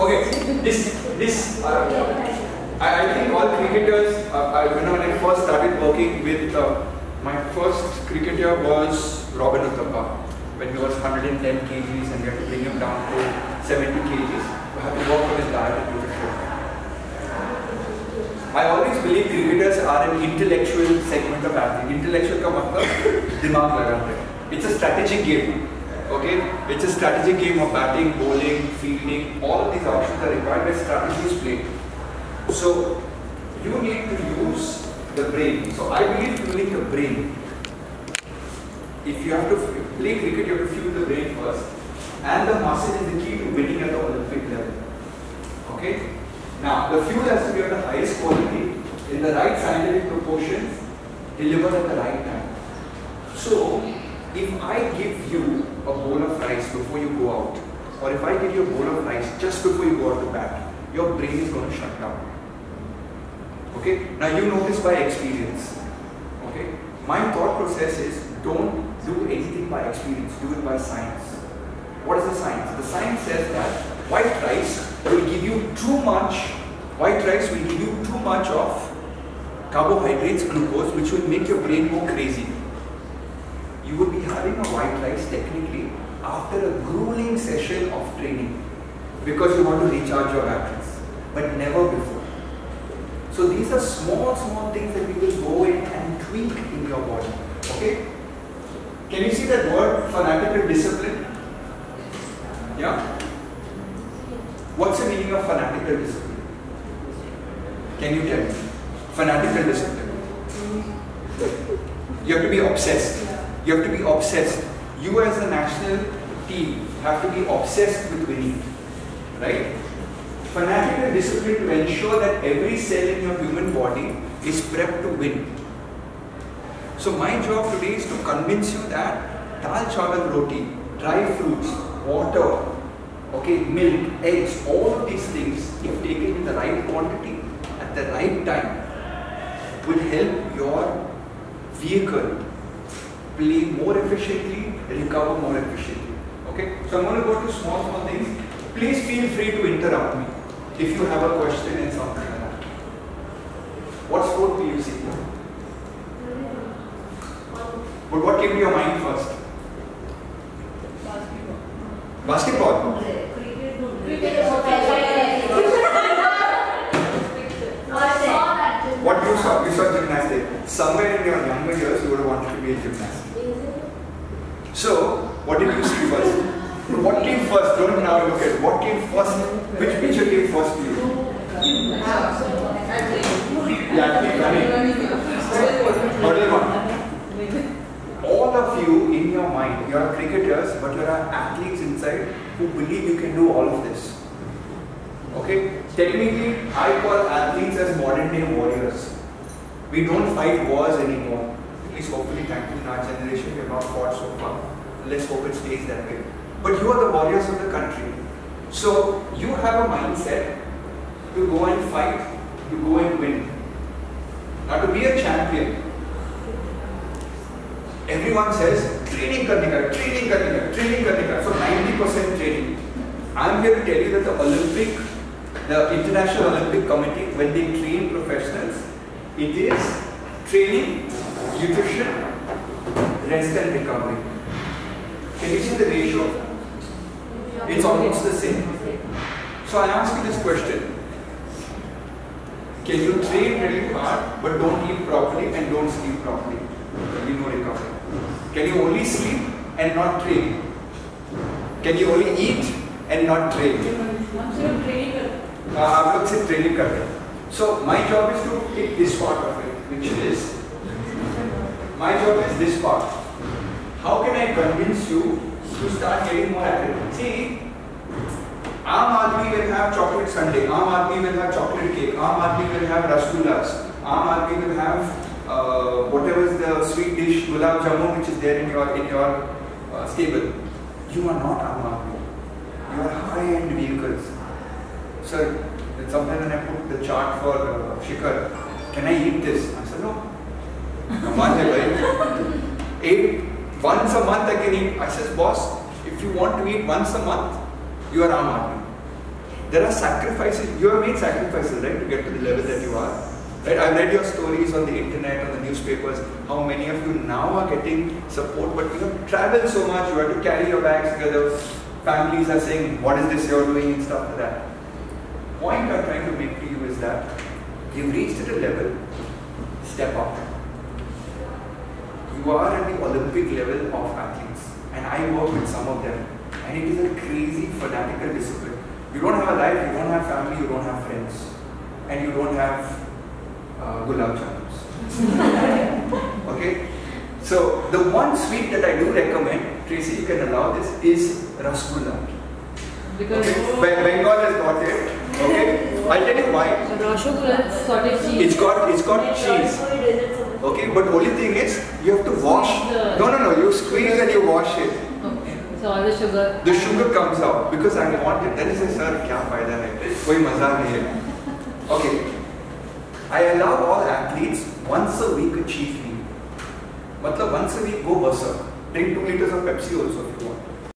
Okay, this this uh, I, I think all cricketers. Uh, I, you know, when I first started working with uh, my first cricketer was Robin Uthappa when he was 110 kgs and we had to bring him down to 70 kgs. We had to work on his diet and nutrition. I always believe cricketers are an intellectual segment of athlete. Intellectual का मतलब दिमाग लगाते हैं. it's a strategic game. Okay, it's a strategic game of batting, bowling, fielding. All of these options are required where strategy is played. So you need to use the brain. So I believe fueling the brain. If you have to play cricket, you have to fuel the brain first, and the muscle is the key to winning at the Olympic level. Okay. Now the fuel has to be of the highest quality in the right scientific proportions, delivered at the right time. If I give you a bowl of rice before you go out, or if I give you a bowl of rice just before you go out to bat, your brain is going to shut down. Okay? Now you know this by experience. Okay? My thought process is don't do anything by experience, do it by science. What is the science? The science says that white rice will give you too much, white rice will give you too much of carbohydrates, glucose, which will make your brain go crazy you would be having a white rice technically after a grueling session of training because you want to recharge your batteries, but never before. So these are small, small things that we will go in and tweak in your body. Okay? Can you see that word fanatical discipline? Yeah? What's the meaning of fanatical discipline? Can you tell me? Fanatical discipline. You have to be obsessed. You have to be obsessed. You as a national team have to be obsessed with winning. Right? Fanatical discipline to ensure that every cell in your human body is prepped to win. So my job today is to convince you that dal chawal roti, dry fruits, water, okay, milk, eggs, all of these things, if taken in the right quantity at the right time, will help your vehicle play more efficiently, recover more efficiently. Okay? So I'm going to go to small, small things. Please feel free to interrupt me if you have a question and something like that. What sport do you see? But what came to your mind first? In your younger years, you would have wanted to be a gymnast. So, what did you see first? What came first? Don't now look at what came first. Which picture came first to you? Yeah, keep running. Hurdle one. All of you in your mind, you are cricketers, but you are athletes inside who believe you can do all of this. Okay? Technically, I call athletes as modern day warriors. We don't fight wars anymore. At least hopefully, thankfully, in our generation, we have not fought so far. Let's hope it stays that way. But you are the warriors of the country. So you have a mindset to go and fight, to go and win. Now to be a champion, everyone says training karne training training. So 90% training. I'm here to tell you that the Olympic, the International Olympic Committee, when they train professionals, it is training, nutrition, rest and recovery. Can you see the ratio? It's almost the same. So I ask you this question. Can you train really hard but don't eat properly and don't sleep properly? There will be no recovery. Can you only sleep and not train? Can you only eat and not train? Uh, आप लोग सिर्फ training करते हैं So my job is to take this part of it, which is my job is this part. How can I convince you to start getting more active? See, Aam Aadmi will have chocolate sundae. Aam Aadmi will have chocolate cake. Aam Aadmi will have rasgullas. Aam Aadmi will have uh, whatever is the sweet dish, gulab jamun, which is there in your in your uh, stable. You are not Aam Aadmi. You are high-end vehicles. Sir, sometimes when I put the chart for uh, Shikhar, can I eat this? I said no. Eight once a month I can eat. I says, boss, if you want to eat once a month, you are aam aadmi. There are sacrifices. You have made sacrifices, right, to get to the level that you are. Right? I've read your stories on the internet, on the newspapers, how many of you now are getting support, but you have traveled so much, you have to carry your bags together. Families are saying, what is this you're doing and stuff like that. Point I'm trying to make to you is that you've reached at a level, step up. You are at the Olympic level of athletes, and I work with some of them, and it is a crazy fanatical discipline. You don't have a life, you don't have family, you don't have friends, and you don't have uh, gulab jamuns. okay? So the one sweet that I do recommend, Tracy, you can allow this, is rasgulla. Because Okay? Be- Bengal has got it. Okay? I'll tell you why. Rasgulla is cottage cheese. It's got it's got cheese. Okay, but only thing is you have to wash. No, no, no. You squeeze and you wash it. Okay. So all the sugar. The sugar comes out because I want it. Then he says, sir, क्या फायदा है? कोई मजा नहीं है. Okay. I allow all athletes once a week a cheat meal. मतलब once a week go berserk. Drink two liters of Pepsi also if you want.